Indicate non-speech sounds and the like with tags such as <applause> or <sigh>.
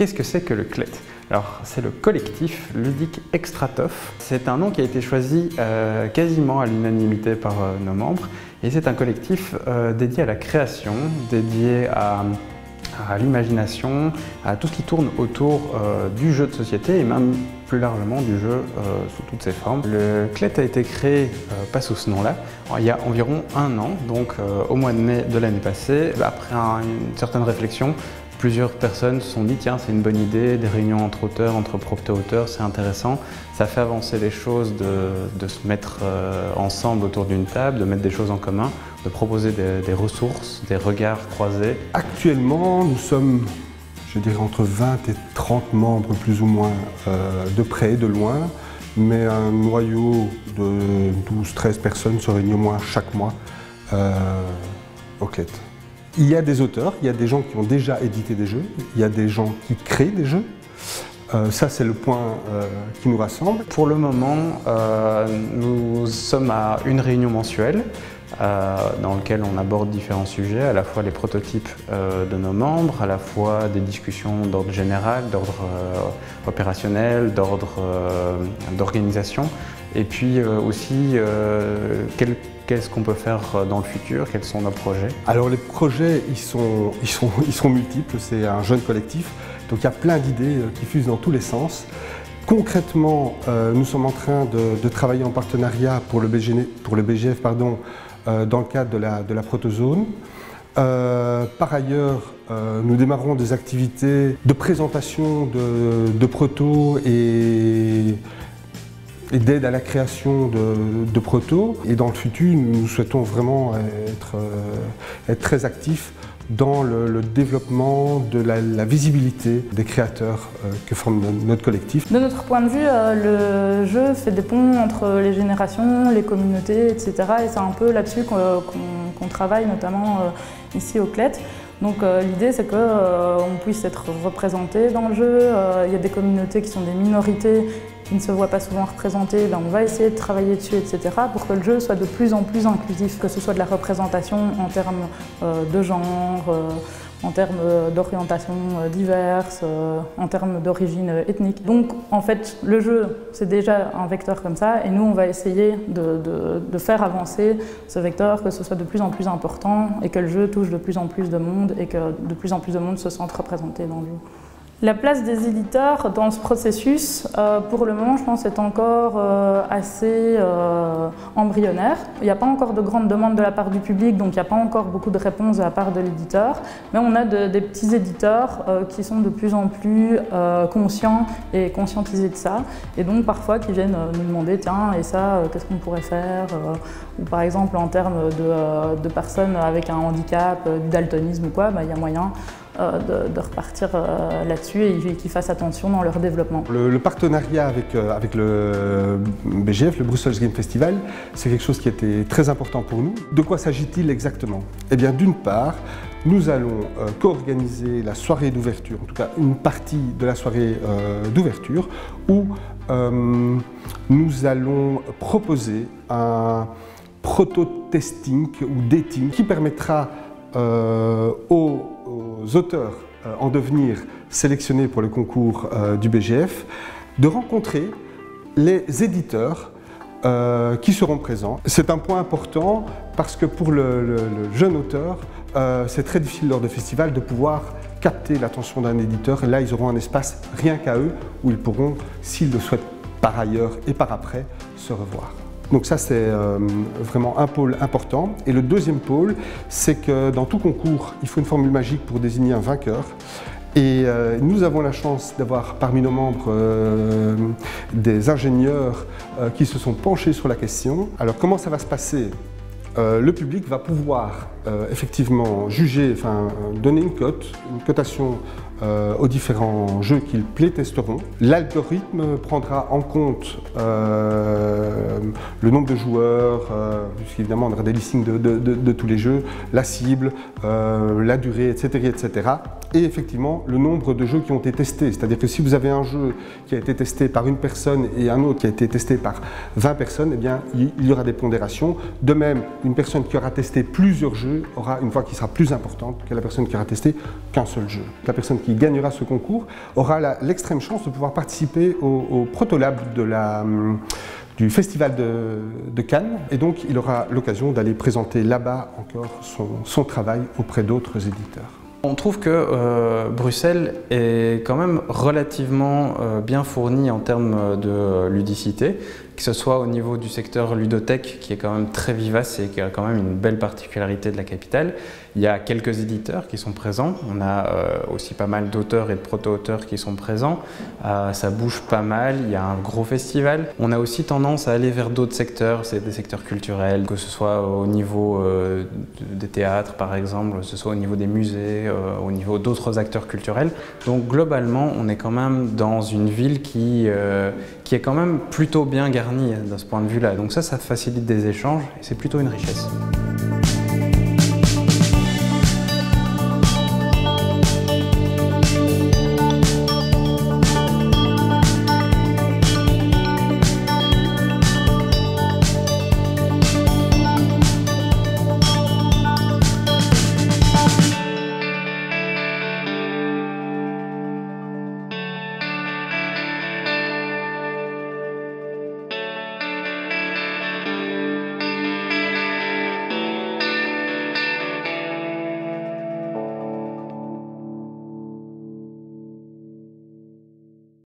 Qu'est-ce que c'est que le CLET? Alors, c'est le collectif ludique Extratof. C'est un nom qui a été choisi euh, quasiment à l'unanimité par euh, nos membres. Et c'est un collectif euh, dédié à la création, dédié à, l'imagination, à tout ce qui tourne autour du jeu de société et même plus largement du jeu sous toutes ses formes. Le CLET a été créé pas sous ce nom-là, il y a environ un an, donc au mois de mai de l'année passée, après une certaine réflexion, Plusieurs personnes se sont dit tiens c'est une bonne idée, des réunions entre auteurs, entre prof-auteurs, c'est intéressant. Ça fait avancer les choses de, se mettre euh, ensemble autour d'une table, de mettre des choses en commun, de proposer des, ressources, des regards croisés. Actuellement nous sommes je dirais entre 20 et 30 membres plus ou moins euh, de près et de loin, mais un noyau de 12-13 personnes se réunit au moins chaque mois euh, au CLET. Il y a des auteurs, il y a des gens qui ont déjà édité des jeux, il y a des gens qui créent des jeux. Euh, ça, c'est le point euh, qui nous rassemble. Pour le moment, euh, nous sommes à une réunion mensuelle dans laquelle on aborde différents sujets, à la fois les prototypes de nos membres, à la fois des discussions d'ordre général, d'ordre opérationnel, d'ordre d'organisation, et puis aussi quel Qu'est-ce qu'on peut faire euh, dans le futur? Quels sont nos projets? Alors les projets, ils sont, ils sont, <laughs> ils sont multiples, c'est un jeune collectif, donc il y a plein d'idées euh, qui fusent dans tous les sens. Concrètement, euh, nous sommes en train de, travailler en partenariat pour le, BGF pardon, dans le cadre de la, de la protozone. par ailleurs, nous démarrons des activités de présentation de, de proto et et d'aide à la création de, proto. Et dans le futur, nous souhaitons vraiment être, euh, très actifs dans le, développement de la, visibilité des créateurs euh, que forme notre collectif. De notre point de vue, euh, le jeu fait des ponts entre les générations, les communautés, etc. Et c'est un peu là-dessus qu'on travaille, notamment ici au CLET. Donc l'idée c'est qu'on puisse être représenté dans le jeu, il y a des communautés qui sont des minorités qui ne se voient pas souvent représentés, ben, on va essayer de travailler dessus, etc., pour que le jeu soit de plus en plus inclusif, que ce soit de la représentation en termes euh, de genre, euh, en termes d'orientation euh, diverses, en termes d'origine ethnique. Donc en fait, le jeu, c'est déjà un vecteur comme ça, et nous, on va essayer de, faire avancer ce vecteur, que ce soit de plus en plus important, et que le jeu touche de plus en plus de monde, et que de plus en plus de monde se sente représenté dans le jeu. La place des éditeurs dans ce processus, euh, pour le moment, je pense, est encore euh, assez euh, embryonnaire. Il n'y a pas encore de grandes demandes de la part du public, donc il n'y a pas encore beaucoup de réponses de la part de l'éditeur. Mais on a des petits éditeurs qui sont de plus en plus conscients et conscientisés de ça. Et donc parfois qui viennent nous demander, tiens, et ça, qu'est-ce qu'on pourrait faire Ou par exemple, en termes de, personnes avec un handicap, du daltonisme ou quoi, bah, il y a moyen euh, de, repartir euh, là-dessus et qu'ils fassent attention dans leur développement. Le, partenariat avec, euh, avec le BGF, le Brussels Game Festival, c'est quelque chose qui était très important pour nous. De quoi s'agit-il exactement? Eh bien, d'une part, nous allons co-organiser la soirée d'ouverture, en tout cas une partie de la soirée d'ouverture, où nous allons proposer un proto-testing ou dating qui permettra aux auteurs euh, en devenir sélectionnés pour le concours euh, du BGF de rencontrer les éditeurs euh, qui seront présents. C'est un point important parce que pour le, jeune auteur, c'est très difficile lors de festivals de pouvoir capter l'attention d'un éditeur. Là, ils auront un espace rien qu'à eux où ils pourront, s'ils le souhaitent par ailleurs et par après, se revoir. Donc ça, c'est euh, vraiment un pôle important. Et le deuxième pôle, c'est que dans tout concours, il faut une formule magique pour désigner un vainqueur. Et euh, nous avons la chance d'avoir parmi nos membres euh, des ingénieurs qui se sont penchés sur la question. Alors comment ça va se passer? Le public va pouvoir effectivement juger, enfin donner une cote, une cotation euh, aux différents jeux qu'ils playtesteront. L'algorithme prendra en compte euh, le nombre de joueurs, euh, puisqu'évidemment on aura des listings de, tous les jeux, la cible, la durée, etc., etc. Et effectivement le nombre de jeux qui ont été testés. C'est-à-dire que si vous avez un jeu qui a été testé par une personne et un autre qui a été testé par 20 personnes, eh bien il y aura des pondérations. De même, une personne qui aura testé plusieurs jeux aura une voix qui sera plus importante que la personne qui aura testé qu'un seul jeu. La personne gagnera ce concours aura l'extrême chance de pouvoir participer au, au protolab hum, du Festival de, Cannes et donc il aura l'occasion d'aller présenter là-bas encore son, travail auprès d'autres éditeurs. On trouve que euh, Bruxelles est quand même relativement euh, bien fournie en termes de ludicité que ce soit au niveau du secteur ludothèque qui est quand même très vivace et qui a quand même une belle particularité de la capitale. Il y a quelques éditeurs qui sont présents, on a euh, aussi pas mal d'auteurs et de proto-auteurs qui sont présents, euh, ça bouge pas mal, il y a un gros festival. On a aussi tendance à aller vers d'autres secteurs, c'est des secteurs culturels, que ce soit au niveau euh, des théâtres par exemple, que ce soit au niveau des musées, au niveau d'autres acteurs culturels. Donc globalement, on est quand même dans une ville qui, qui est quand même plutôt bien gardée de ce point de vue-là. Donc ça, ça facilite des échanges et c'est plutôt une richesse.